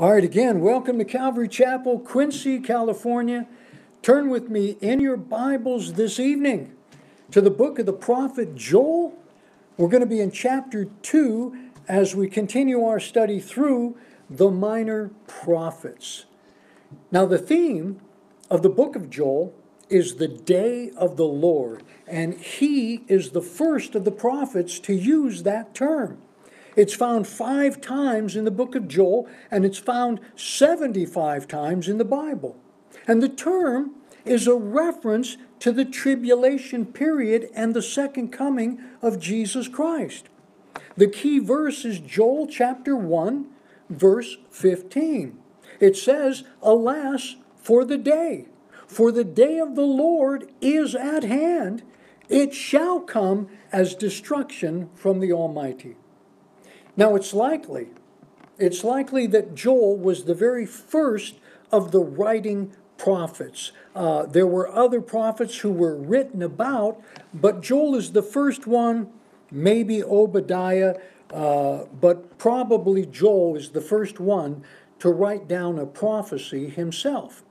All right, again, welcome to Calvary Chapel, Quincy, California. Turn with me in your Bibles this evening to the book of the prophet Joel. We're going to be in chapter 2 as we continue our study through the minor prophets. Now, the theme of the book of Joel is the day of the Lord, and he is the first of the prophets to use that term. It's found five times in the book of Joel, and it's found 75 times in the Bible. And the term is a reference to the tribulation period and the second coming of Jesus Christ. The key verse is Joel chapter 1, verse 15. It says, Alas for the day, for the day of the Lord is at hand. It shall come as destruction from the Almighty. Now, it's likely, it's likely that Joel was the very first of the writing prophets. Uh, there were other prophets who were written about, but Joel is the first one, maybe Obadiah, uh, but probably Joel is the first one to write down a prophecy himself.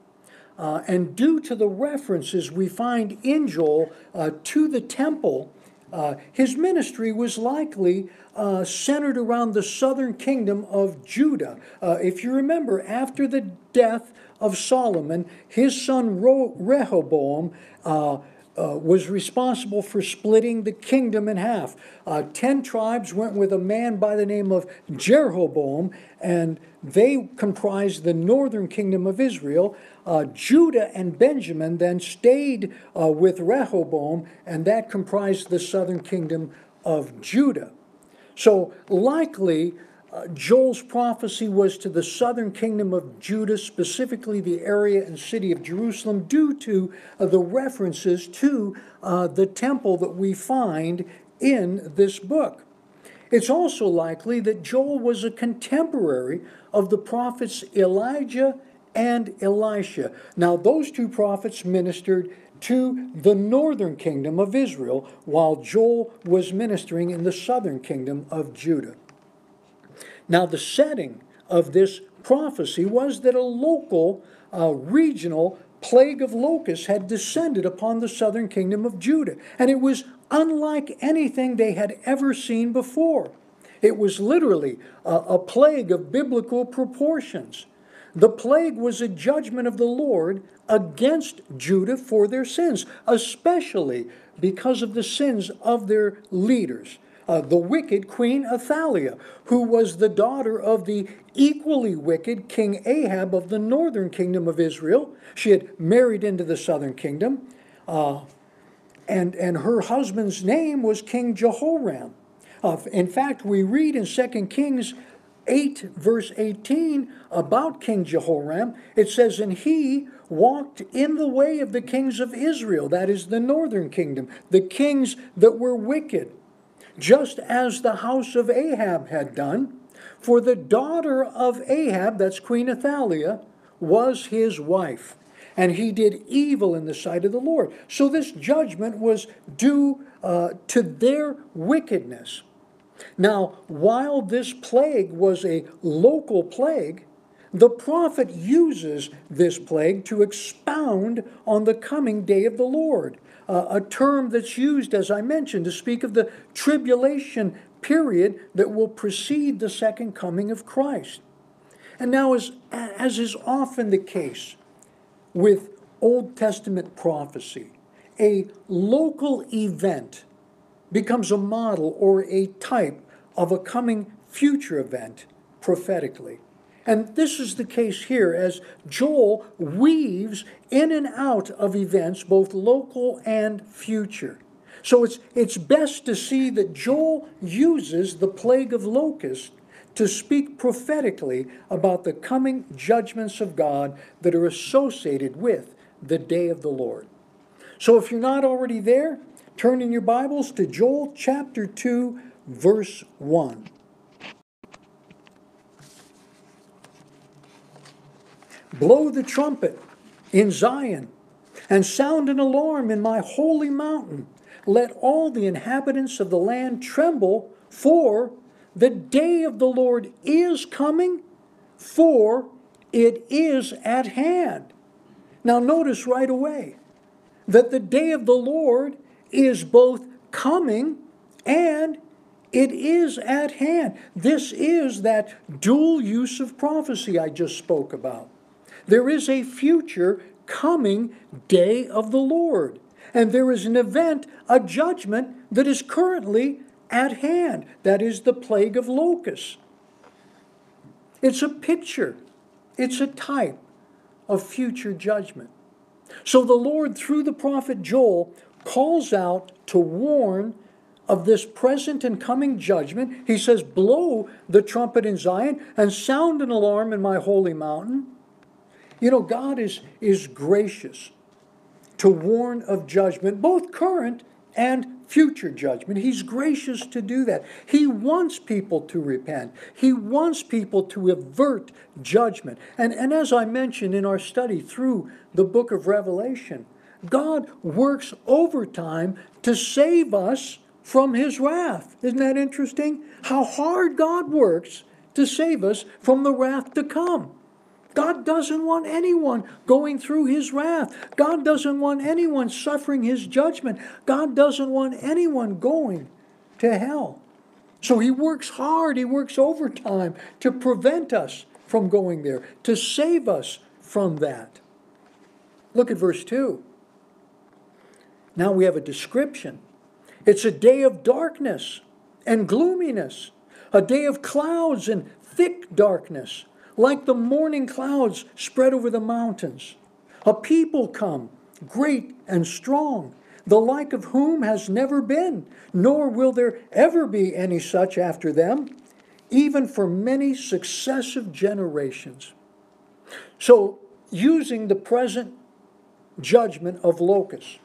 Uh, and due to the references we find in Joel uh, to the temple, uh, his ministry was likely uh, centered around the southern kingdom of Judah. Uh, if you remember, after the death of Solomon, his son Rehoboam uh, was responsible for splitting the kingdom in half. Uh, ten tribes went with a man by the name of Jeroboam, and they comprised the northern kingdom of Israel. Uh, Judah and Benjamin then stayed uh, with Rehoboam, and that comprised the southern kingdom of Judah. So, likely, uh, Joel's prophecy was to the southern kingdom of Judah, specifically the area and city of Jerusalem, due to uh, the references to uh, the temple that we find in this book. It's also likely that Joel was a contemporary of the prophets Elijah and Elisha. Now, those two prophets ministered to the northern kingdom of Israel, while Joel was ministering in the southern kingdom of Judah. Now, the setting of this prophecy was that a local, uh, regional plague of locusts had descended upon the southern kingdom of Judah, and it was unlike anything they had ever seen before. It was literally a, a plague of biblical proportions. The plague was a judgment of the Lord against Judah for their sins, especially because of the sins of their leaders. Uh, the wicked Queen Athaliah, who was the daughter of the equally wicked King Ahab of the northern kingdom of Israel. She had married into the southern kingdom, uh, and, and her husband's name was King Jehoram. Uh, in fact, we read in 2 Kings 8, verse 18, about King Jehoram, it says, And he walked in the way of the kings of Israel, that is the northern kingdom, the kings that were wicked, just as the house of Ahab had done. For the daughter of Ahab, that's Queen Athaliah, was his wife, and he did evil in the sight of the Lord. So this judgment was due uh, to their wickedness. Now, while this plague was a local plague, the prophet uses this plague to expound on the coming day of the Lord, uh, a term that's used, as I mentioned, to speak of the tribulation period that will precede the second coming of Christ. And now, as, as is often the case with Old Testament prophecy, a local event becomes a model or a type of a coming future event prophetically. And this is the case here as Joel weaves in and out of events, both local and future. So it's, it's best to see that Joel uses the plague of locusts to speak prophetically about the coming judgments of God that are associated with the day of the Lord. So if you're not already there, turn in your Bibles to Joel chapter 2, verse 1. Blow the trumpet in Zion and sound an alarm in my holy mountain. Let all the inhabitants of the land tremble, for the day of the Lord is coming for it is at hand. Now, notice right away that the day of the Lord is both coming and it is at hand. This is that dual use of prophecy I just spoke about. There is a future coming day of the Lord, and there is an event, a judgment that is currently at hand. That is the plague of locusts. It's a picture, it's a type of future judgment. So the Lord, through the prophet Joel, calls out to warn of this present and coming judgment. He says, Blow the trumpet in Zion and sound an alarm in my holy mountain. You know, God is, is gracious to warn of judgment, both current and future judgment. He's gracious to do that. He wants people to repent. He wants people to avert judgment. And, and as I mentioned in our study through the book of Revelation, God works overtime to save us from his wrath. Isn't that interesting? How hard God works to save us from the wrath to come. God doesn't want anyone going through his wrath. God doesn't want anyone suffering his judgment. God doesn't want anyone going to hell. So he works hard, he works overtime to prevent us from going there, to save us from that. Look at verse 2. Now we have a description. It's a day of darkness and gloominess, a day of clouds and thick darkness like the morning clouds spread over the mountains. A people come, great and strong, the like of whom has never been, nor will there ever be any such after them, even for many successive generations. So, using the present judgment of locusts,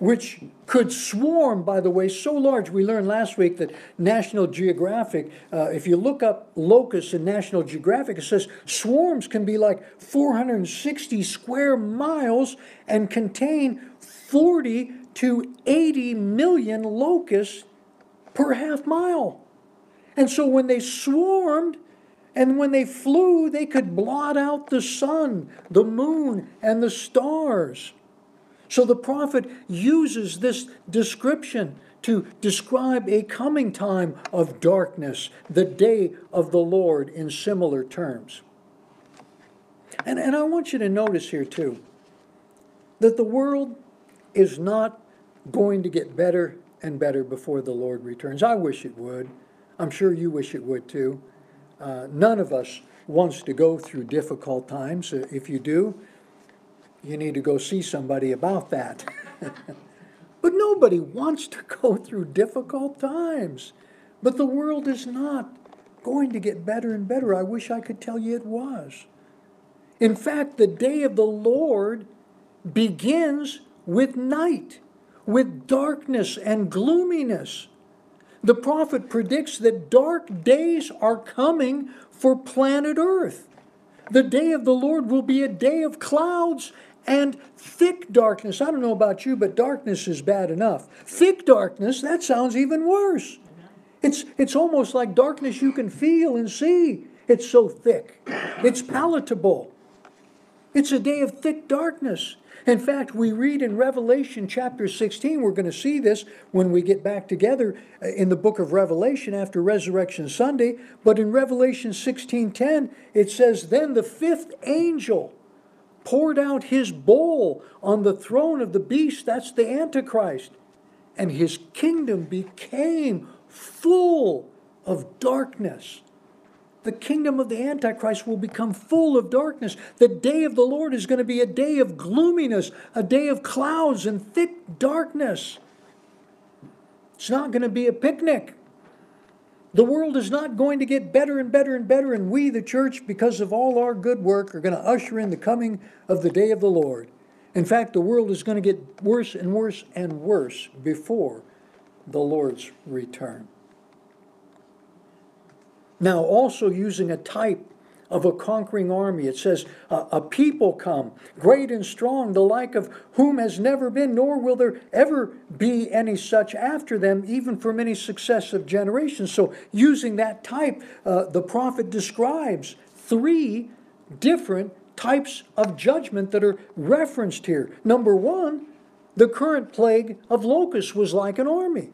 which could swarm, by the way, so large. We learned last week that National Geographic, uh, if you look up locusts in National Geographic, it says swarms can be like 460 square miles and contain 40 to 80 million locusts per half mile. And so when they swarmed, and when they flew, they could blot out the sun, the moon, and the stars. So the prophet uses this description to describe a coming time of darkness, the day of the Lord, in similar terms. And, and I want you to notice here, too, that the world is not going to get better and better before the Lord returns. I wish it would. I'm sure you wish it would, too. Uh, none of us wants to go through difficult times. If you do, you need to go see somebody about that. but nobody wants to go through difficult times. But the world is not going to get better and better. I wish I could tell you it was. In fact, the day of the Lord begins with night, with darkness and gloominess. The prophet predicts that dark days are coming for planet Earth. The day of the Lord will be a day of clouds and thick darkness. I don't know about you, but darkness is bad enough. Thick darkness, that sounds even worse. It's, it's almost like darkness you can feel and see. It's so thick, it's palatable. It's a day of thick darkness. In fact, we read in Revelation chapter 16, we're going to see this when we get back together uh, in the book of Revelation after Resurrection Sunday, but in Revelation 16:10 it says then the fifth angel poured out his bowl on the throne of the beast, that's the Antichrist. And his kingdom became full of darkness. The kingdom of the Antichrist will become full of darkness. The day of the Lord is going to be a day of gloominess, a day of clouds and thick darkness. It's not going to be a picnic. The world is not going to get better and better and better, and we, the church, because of all our good work, are going to usher in the coming of the day of the Lord. In fact, the world is going to get worse and worse and worse before the Lord's return. Now, also using a type of a conquering army. It says, A people come, great and strong, the like of whom has never been, nor will there ever be any such after them, even for many successive generations. So, using that type, uh, the prophet describes three different types of judgment that are referenced here. Number one, the current plague of locusts was like an army.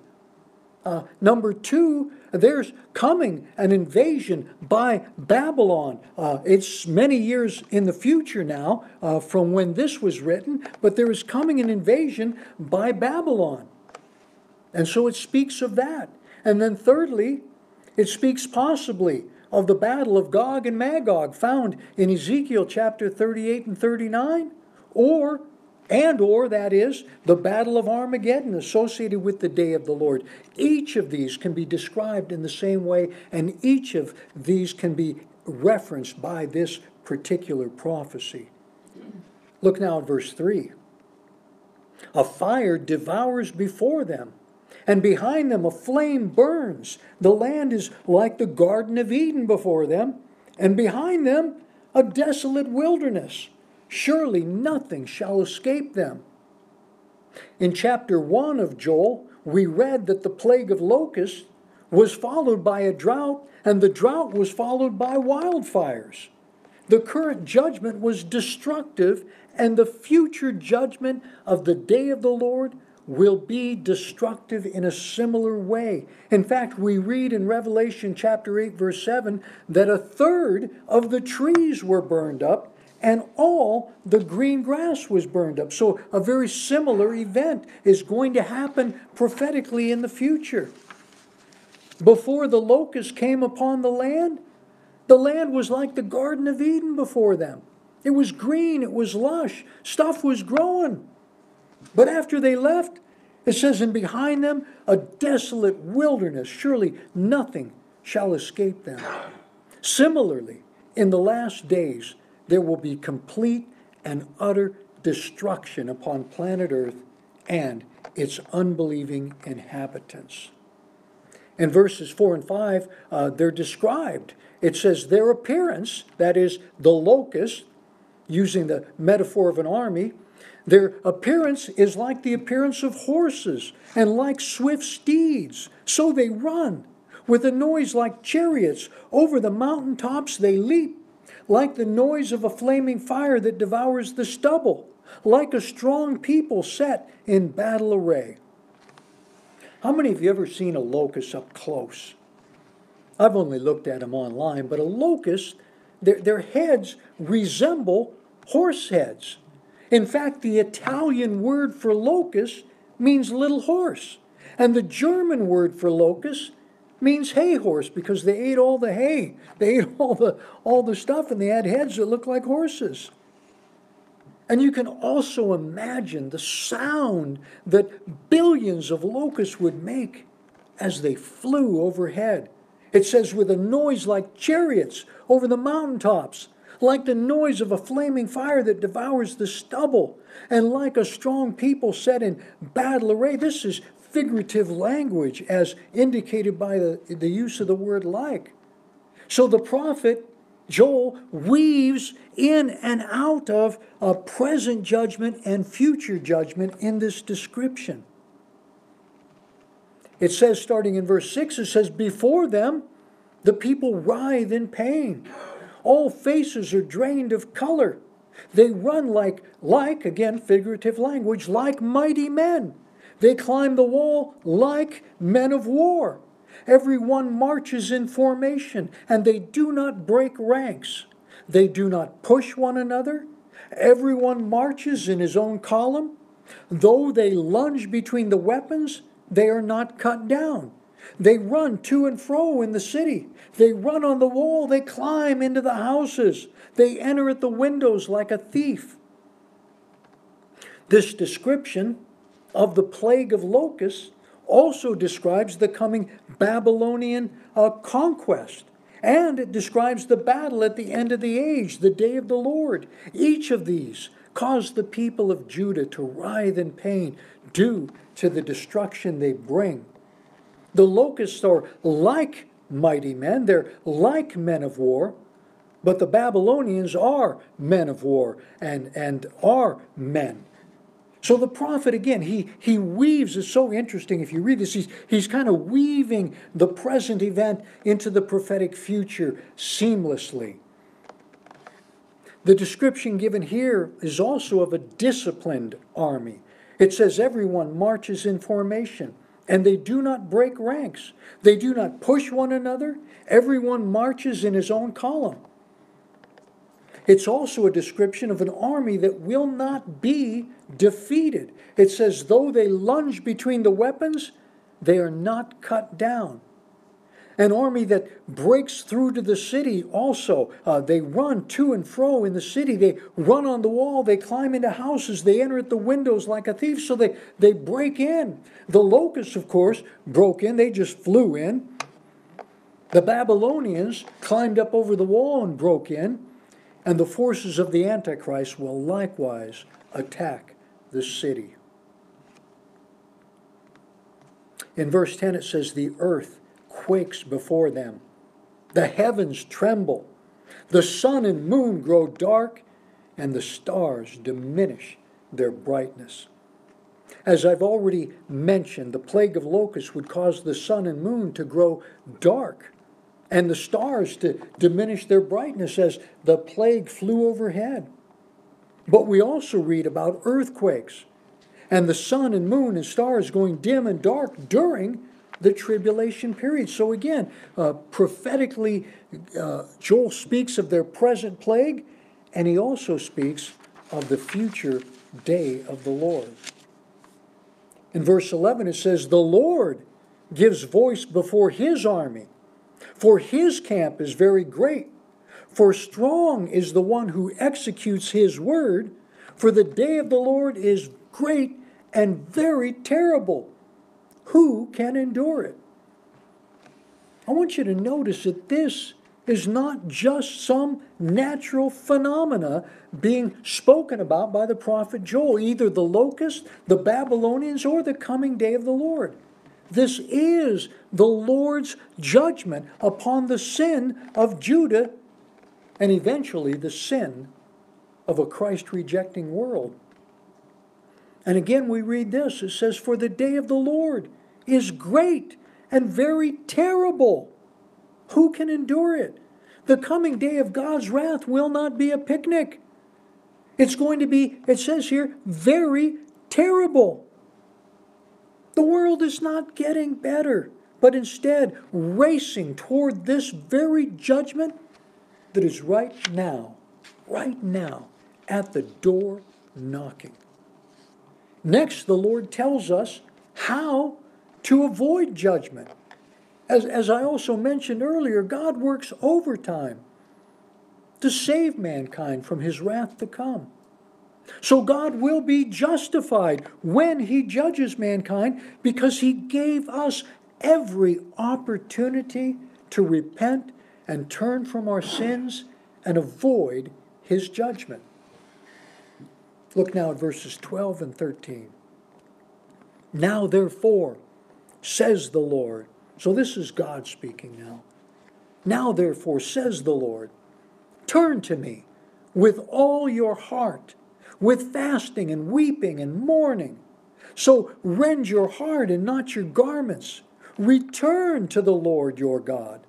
Uh, number two, there's coming an invasion by Babylon. Uh, it's many years in the future now uh, from when this was written, but there is coming an invasion by Babylon. And so it speaks of that. And then, thirdly, it speaks possibly of the battle of Gog and Magog found in Ezekiel chapter 38 and 39, or and or that is the battle of Armageddon associated with the day of the Lord. Each of these can be described in the same way and each of these can be referenced by this particular prophecy. Look now at verse 3. A fire devours before them, and behind them a flame burns. The land is like the Garden of Eden before them, and behind them a desolate wilderness. Surely nothing shall escape them. In chapter 1 of Joel, we read that the plague of locusts was followed by a drought, and the drought was followed by wildfires. The current judgment was destructive, and the future judgment of the day of the Lord will be destructive in a similar way. In fact, we read in Revelation chapter 8, verse 7, that a third of the trees were burned up, and all the green grass was burned up. So, a very similar event is going to happen prophetically in the future. Before the locusts came upon the land, the land was like the Garden of Eden before them. It was green, it was lush, stuff was growing. But after they left, it says, and behind them a desolate wilderness. Surely nothing shall escape them. Similarly, in the last days, there will be complete and utter destruction upon planet Earth and its unbelieving inhabitants. In verses 4 and 5, uh, they're described. It says, Their appearance, that is, the locust, using the metaphor of an army, their appearance is like the appearance of horses and like swift steeds. So they run. With a noise like chariots, over the mountain tops they leap like the noise of a flaming fire that devours the stubble, like a strong people set in battle array. How many of you ever seen a locust up close? I've only looked at them online, but a locust, their, their heads resemble horse heads. In fact, the Italian word for locust means little horse, and the German word for locust means hay horse because they ate all the hay. They ate all the all the stuff and they had heads that looked like horses. And you can also imagine the sound that billions of locusts would make as they flew overhead. It says, with a noise like chariots over the mountaintops, like the noise of a flaming fire that devours the stubble, and like a strong people set in battle array. This is figurative language as indicated by the, the use of the word like. So the prophet Joel weaves in and out of a present judgment and future judgment in this description. It says, starting in verse 6, it says, Before them the people writhe in pain. All faces are drained of color. They run like, like, again, figurative language, like mighty men. They climb the wall like men of war. Everyone marches in formation, and they do not break ranks. They do not push one another. Everyone marches in his own column. Though they lunge between the weapons, they are not cut down. They run to and fro in the city. They run on the wall. They climb into the houses. They enter at the windows like a thief. This description of the plague of locusts also describes the coming Babylonian uh, conquest. And it describes the battle at the end of the age, the day of the Lord. Each of these caused the people of Judah to writhe in pain due to the destruction they bring. The locusts are like mighty men, they're like men of war, but the Babylonians are men of war and, and are men. So the prophet, again, he, he weaves, it's so interesting if you read this, he's, he's kind of weaving the present event into the prophetic future seamlessly. The description given here is also of a disciplined army. It says everyone marches in formation, and they do not break ranks. They do not push one another. Everyone marches in his own column. It's also a description of an army that will not be defeated. It says, though they lunge between the weapons, they are not cut down. An army that breaks through to the city also. Uh, they run to and fro in the city. They run on the wall. They climb into houses. They enter at the windows like a thief. So they, they break in. The locusts, of course, broke in. They just flew in. The Babylonians climbed up over the wall and broke in. And the forces of the Antichrist will likewise attack the city. In verse 10, it says, The earth quakes before them, the heavens tremble, the sun and moon grow dark, and the stars diminish their brightness. As I've already mentioned, the plague of locusts would cause the sun and moon to grow dark and the stars to diminish their brightness as the plague flew overhead. But we also read about earthquakes and the sun and moon and stars going dim and dark during the tribulation period. So again, uh, prophetically, uh, Joel speaks of their present plague, and he also speaks of the future day of the Lord. In verse 11, it says, The Lord gives voice before his army for his camp is very great. For strong is the one who executes his word. For the day of the Lord is great and very terrible. Who can endure it? I want you to notice that this is not just some natural phenomena being spoken about by the prophet Joel, either the locusts, the Babylonians, or the coming day of the Lord. This is the Lord's judgment upon the sin of Judah and eventually the sin of a Christ rejecting world. And again, we read this it says, For the day of the Lord is great and very terrible. Who can endure it? The coming day of God's wrath will not be a picnic. It's going to be, it says here, very terrible. The world is not getting better, but instead racing toward this very judgment that is right now, right now, at the door knocking. Next, the Lord tells us how to avoid judgment. As, as I also mentioned earlier, God works overtime to save mankind from his wrath to come. So God will be justified when he judges mankind because he gave us every opportunity to repent and turn from our sins and avoid his judgment. Look now at verses 12 and 13. Now, therefore, says the Lord. So this is God speaking now. Now, therefore, says the Lord, turn to me with all your heart with fasting and weeping and mourning. So rend your heart and not your garments. Return to the Lord your God,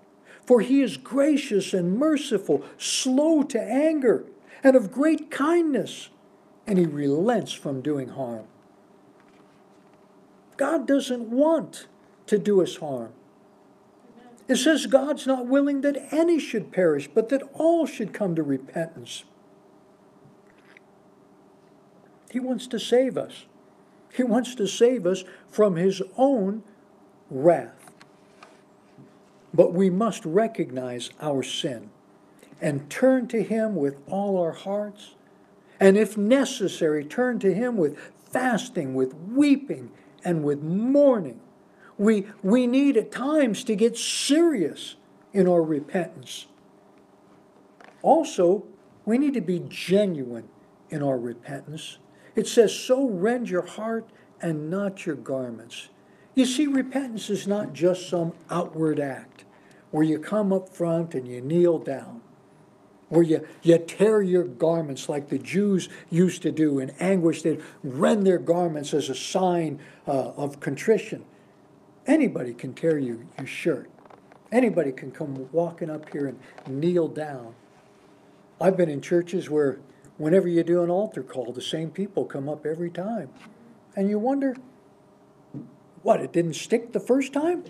for he is gracious and merciful, slow to anger, and of great kindness, and he relents from doing harm. God doesn't want to do us harm. It says God's not willing that any should perish, but that all should come to repentance. He wants to save us. He wants to save us from his own wrath. But we must recognize our sin and turn to him with all our hearts. And if necessary, turn to him with fasting, with weeping, and with mourning. We, we need at times to get serious in our repentance. Also, we need to be genuine in our repentance. It says, So rend your heart and not your garments. You see, repentance is not just some outward act where you come up front and you kneel down, where you, you tear your garments like the Jews used to do in anguish. They'd rend their garments as a sign uh, of contrition. Anybody can tear you your shirt. Anybody can come walking up here and kneel down. I've been in churches where whenever you do an altar call, the same people come up every time. And you wonder, what, it didn't stick the first time?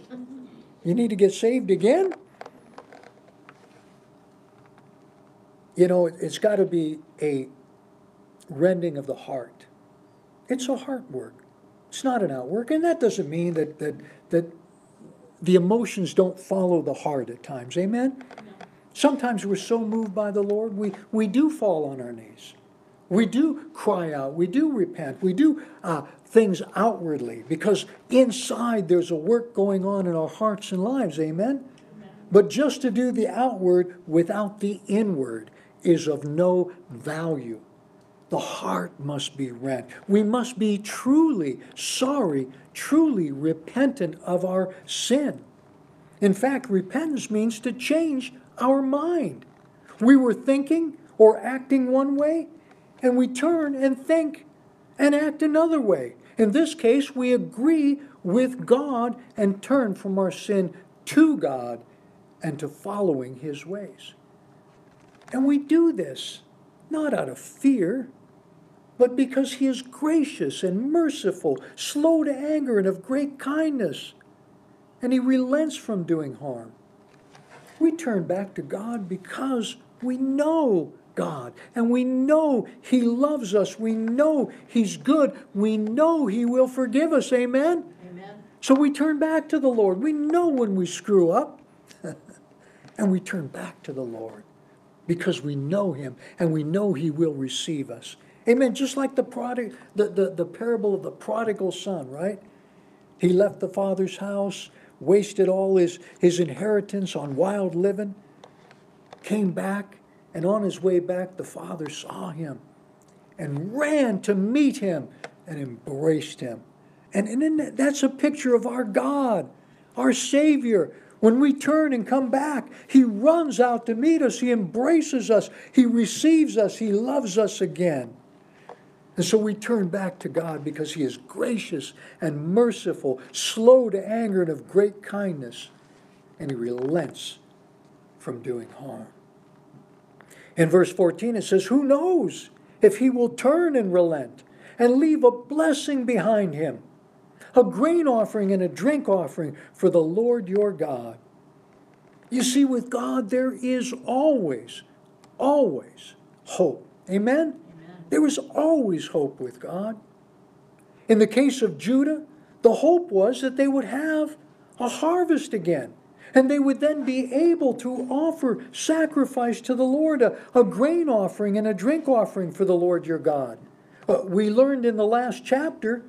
You need to get saved again? You know, it's got to be a rending of the heart. It's a heart work. It's not an outwork. And that doesn't mean that, that, that the emotions don't follow the heart at times. Amen? Sometimes we're so moved by the Lord, we, we do fall on our knees. We do cry out. We do repent. We do uh, things outwardly because inside there's a work going on in our hearts and lives. Amen? But just to do the outward without the inward is of no value. The heart must be rent. We must be truly sorry, truly repentant of our sin. In fact, repentance means to change our mind. We were thinking or acting one way, and we turn and think and act another way. In this case, we agree with God and turn from our sin to God and to following His ways. And we do this not out of fear, but because he is gracious and merciful, slow to anger, and of great kindness. And he relents from doing harm. We turn back to God because we know God and we know He loves us. We know He's good. We know He will forgive us. Amen? Amen. So we turn back to the Lord. We know when we screw up and we turn back to the Lord because we know Him and we know He will receive us. Amen. Just like the, prodig- the, the, the parable of the prodigal son, right? He left the father's house, wasted all his, his inheritance on wild living, came back, and on his way back, the father saw him and ran to meet him and embraced him. And, and that's a picture of our God, our Savior. When we turn and come back, He runs out to meet us. He embraces us. He receives us. He loves us again. And so we turn back to God because He is gracious and merciful, slow to anger, and of great kindness. And He relents from doing harm. In verse 14, it says, Who knows if He will turn and relent and leave a blessing behind Him, a grain offering and a drink offering for the Lord your God? You see, with God, there is always, always hope. Amen? There was always hope with God. In the case of Judah, the hope was that they would have a harvest again. And they would then be able to offer sacrifice to the Lord, a, a grain offering and a drink offering for the Lord your God. Uh, we learned in the last chapter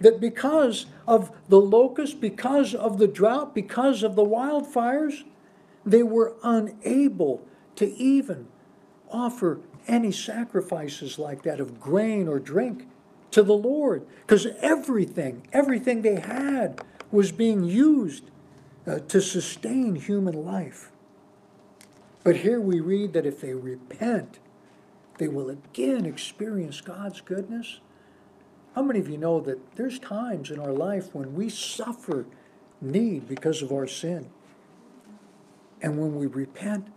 that because of the locust, because of the drought, because of the wildfires, they were unable to even offer any sacrifices like that of grain or drink to the Lord because everything, everything they had was being used uh, to sustain human life. But here we read that if they repent, they will again experience God's goodness. How many of you know that there's times in our life when we suffer need because of our sin? And when we repent,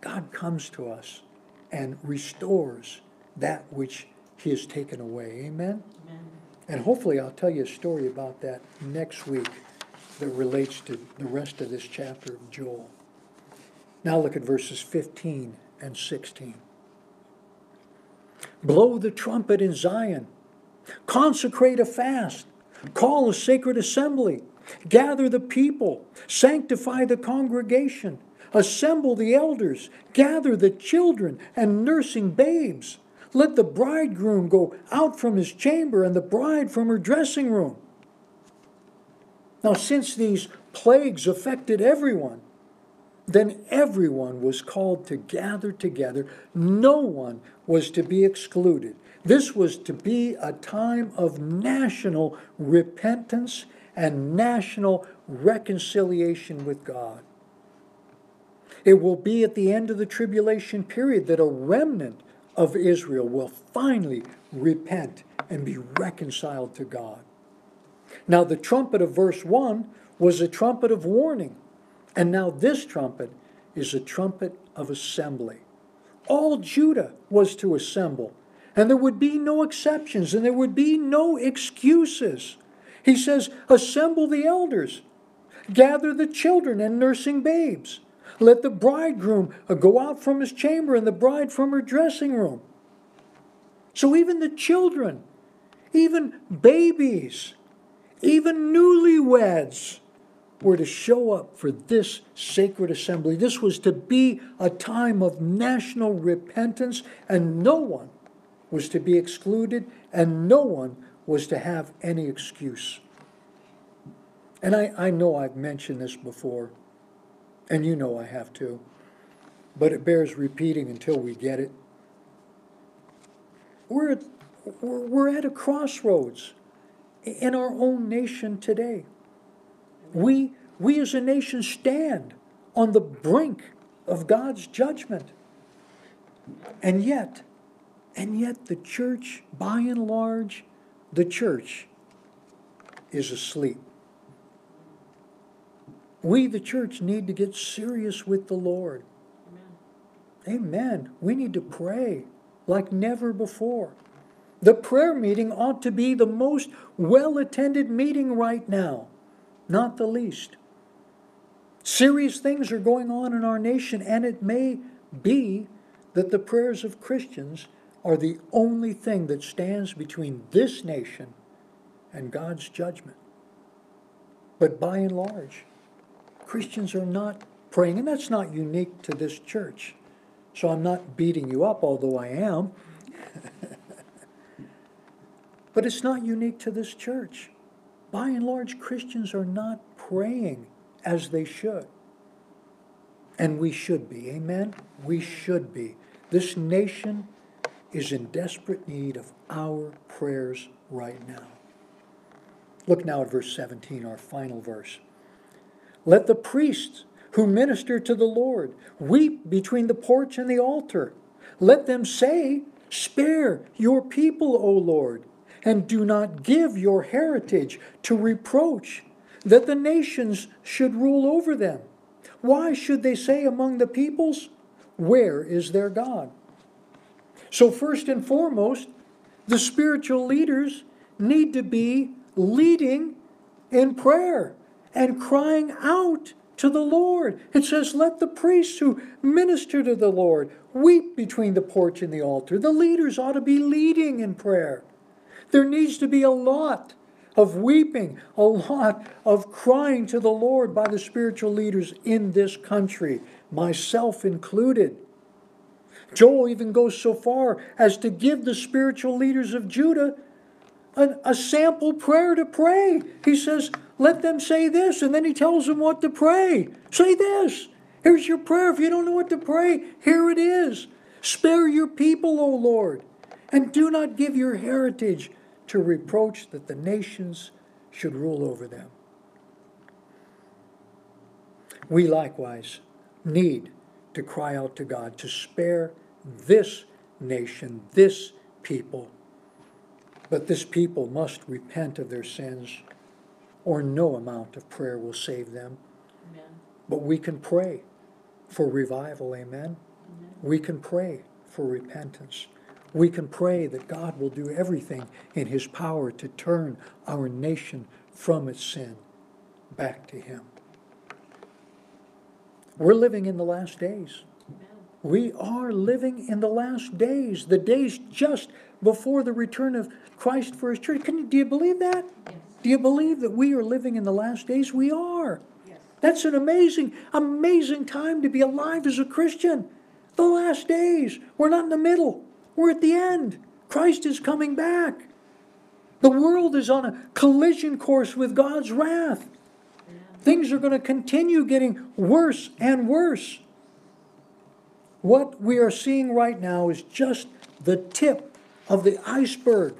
God comes to us and restores that which he has taken away. Amen? Amen? And hopefully, I'll tell you a story about that next week that relates to the rest of this chapter of Joel. Now, look at verses 15 and 16. Blow the trumpet in Zion, consecrate a fast, call a sacred assembly, gather the people, sanctify the congregation Assemble the elders, gather the children and nursing babes. Let the bridegroom go out from his chamber and the bride from her dressing room. Now, since these plagues affected everyone, then everyone was called to gather together. No one was to be excluded. This was to be a time of national repentance and national reconciliation with God. It will be at the end of the tribulation period that a remnant of Israel will finally repent and be reconciled to God. Now, the trumpet of verse 1 was a trumpet of warning, and now this trumpet is a trumpet of assembly. all Judah was to assemble. And there would be no exceptions and there would be no excuses. He says, Assemble the elders, gather the children and nursing babes. Let the bridegroom go out from his chamber and the bride from her dressing room. So even the children, even babies, even newlyweds were to show up for this sacred assembly. This was to be a time of national repentance, and no one was to be excluded, and no one was to have any excuse. And I, I know I've mentioned this before, and you know I have to, but it bears repeating until we get it. We're at, we're at a crossroads in our own nation today. We, we as a nation stand on the brink of God's judgment. And yet, and yet the church, by and large, the church is asleep. We, the church, need to get serious with the Lord. Amen. Amen. We need to pray like never before. The prayer meeting ought to be the most well attended meeting right now, not the least. Serious things are going on in our nation, and it may be that the prayers of Christians are the only thing that stands between this nation and God's judgment. But by and large, Christians are not praying, and that's not unique to this church. So I'm not beating you up, although I am. but it's not unique to this church. By and large, Christians are not praying as they should. And we should be. Amen? We should be. This nation is in desperate need of our prayers right now. Look now at verse 17, our final verse. Let the priests who minister to the Lord weep between the porch and the altar. Let them say, Spare your people, O Lord, and do not give your heritage to reproach, that the nations should rule over them. Why should they say among the peoples, Where is their God? So, first and foremost, the spiritual leaders need to be leading in prayer and crying out to the Lord. It says, Let the priests who minister to the Lord weep between the porch and the altar. The leaders ought to be leading in prayer. There needs to be a lot of weeping, a lot of crying to the Lord by the spiritual leaders in this country, myself included. Joel even goes so far as to give the spiritual leaders of Judah a, a, sample prayer to pray. He says, Let them say this, and then he tells them what to pray. Say this. Here's your prayer. If you don't know what to pray, here it is. Spare your people, O Lord, and do not give your heritage to reproach that the nations should rule over them. We likewise need to cry out to God to spare this nation, this people. But this people must repent of their sins, or no amount of prayer will save them. Amen. But we can pray for revival, amen? amen? We can pray for repentance. We can pray that God will do everything in His power to turn our nation from its sin back to Him. We're living in the last days. We are living in the last days, the days just before the return of Christ for his church. Can, do you believe that? Yes. Do you believe that we are living in the last days? We are. Yes. That's an amazing, amazing time to be alive as a Christian. The last days. We're not in the middle, we're at the end. Christ is coming back. The world is on a collision course with God's wrath. Things are going to continue getting worse and worse. What we are seeing right now is just the tip of the iceberg.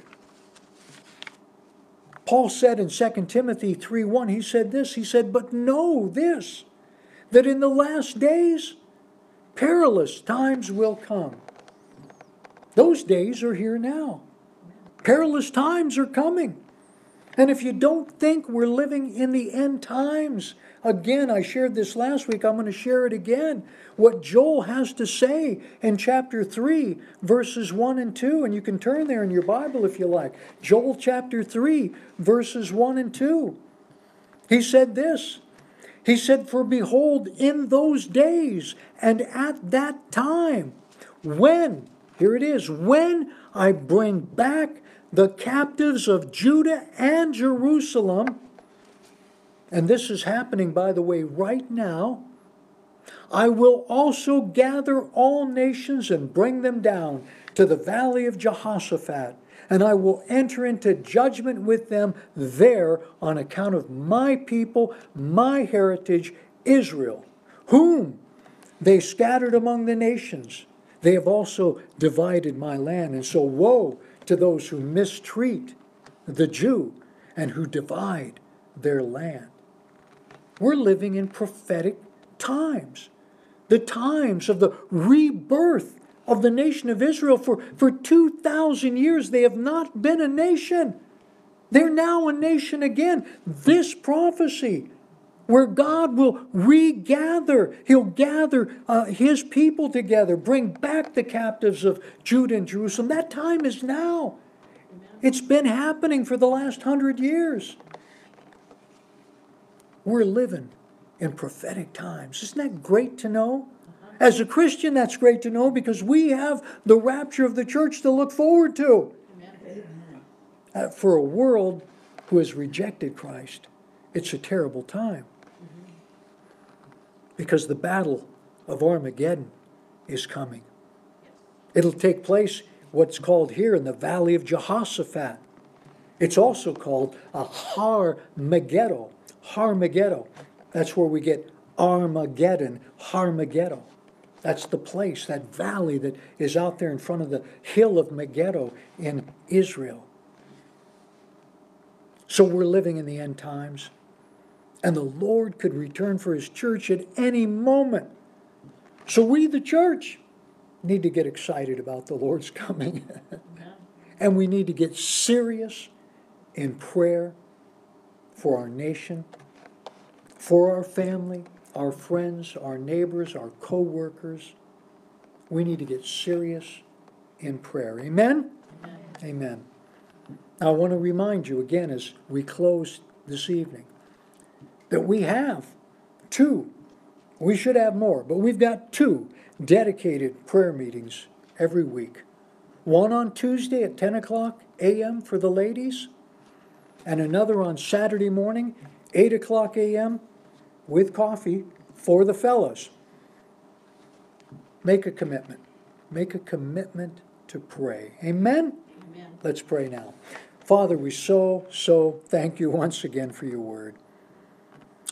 Paul said in 2 Timothy 3:1, he said this, he said, "But know this, that in the last days perilous times will come." Those days are here now. Perilous times are coming. And if you don't think we're living in the end times, again, I shared this last week, I'm going to share it again. What Joel has to say in chapter 3, verses 1 and 2, and you can turn there in your Bible if you like. Joel chapter 3, verses 1 and 2. He said this He said, For behold, in those days and at that time, when, here it is, when I bring back the captives of Judah and Jerusalem, and this is happening, by the way, right now. I will also gather all nations and bring them down to the valley of Jehoshaphat, and I will enter into judgment with them there on account of my people, my heritage, Israel, whom they scattered among the nations. They have also divided my land. And so, woe to those who mistreat the Jew and who divide their land. We're living in prophetic times, the times of the rebirth of the nation of Israel. For, for 2,000 years, they have not been a nation. They're now a nation again. This prophecy, where God will regather, He'll gather uh, His people together, bring back the captives of Judah and Jerusalem. That time is now. It's been happening for the last hundred years. We're living in prophetic times. Isn't that great to know? As a Christian, that's great to know because we have the rapture of the church to look forward to. Uh, for a world who has rejected Christ, it's a terrible time. Because the battle of Armageddon is coming. It'll take place, what's called here, in the valley of Jehoshaphat. It's also called a Har Megiddo. Har Megiddo. That's where we get Armageddon, Har Megiddo. That's the place, that valley that is out there in front of the hill of Megiddo in Israel. So we're living in the end times, and the Lord could return for his church at any moment. So we, the church, need to get excited about the Lord's coming. and we need to get serious in prayer for our nation, for our family, our friends, our neighbors, our co workers. We need to get serious in prayer. Amen? Amen? Amen. I want to remind you again as we close this evening that we have two, we should have more, but we've got two dedicated prayer meetings every week. One on Tuesday at 10 o'clock a.m. for the ladies, and another on Saturday morning, 8 o'clock a.m., with coffee for the fellows. Make a commitment. Make a commitment to pray. Amen? Amen. Let's pray now. Father, we so, so thank you once again for your word.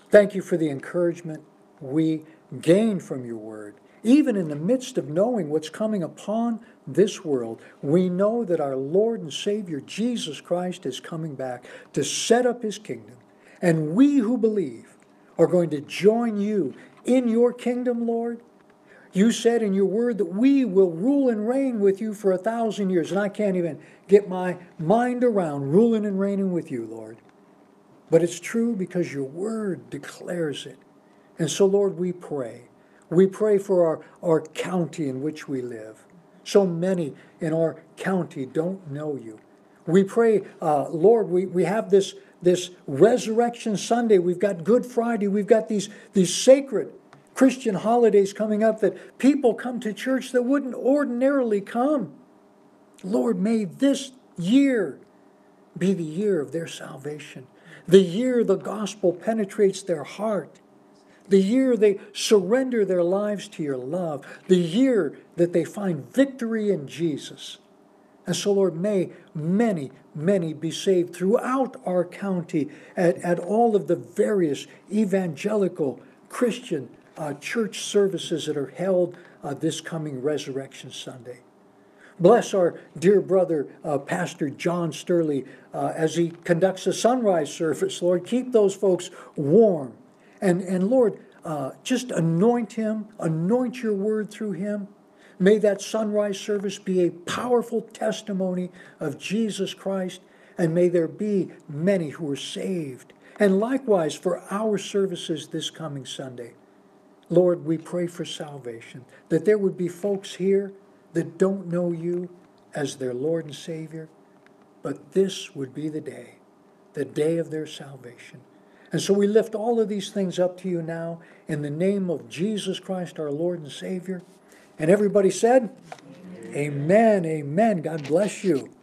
Thank you for the encouragement we gain from your word. Even in the midst of knowing what's coming upon this world, we know that our Lord and Savior Jesus Christ is coming back to set up his kingdom. And we who believe are going to join you in your kingdom, Lord. You said in your word that we will rule and reign with you for a thousand years. And I can't even get my mind around ruling and reigning with you, Lord. But it's true because your word declares it. And so, Lord, we pray. We pray for our, our county in which we live. So many in our county don't know you. We pray, uh, Lord, we, we have this, this Resurrection Sunday. We've got Good Friday. We've got these, these sacred Christian holidays coming up that people come to church that wouldn't ordinarily come. Lord, may this year be the year of their salvation, the year the gospel penetrates their heart the year they surrender their lives to your love, the year that they find victory in Jesus. And so, Lord, may many, many be saved throughout our county at, at all of the various evangelical Christian uh, church services that are held uh, this coming Resurrection Sunday. Bless our dear brother, uh, Pastor John Sturley, uh, as he conducts a sunrise service. Lord, keep those folks warm and, and Lord, uh, just anoint him, anoint your word through him. May that sunrise service be a powerful testimony of Jesus Christ. And may there be many who are saved. And likewise for our services this coming Sunday. Lord, we pray for salvation, that there would be folks here that don't know you as their Lord and Savior, but this would be the day, the day of their salvation. And so we lift all of these things up to you now in the name of Jesus Christ, our Lord and Savior. And everybody said, Amen, amen. amen. God bless you.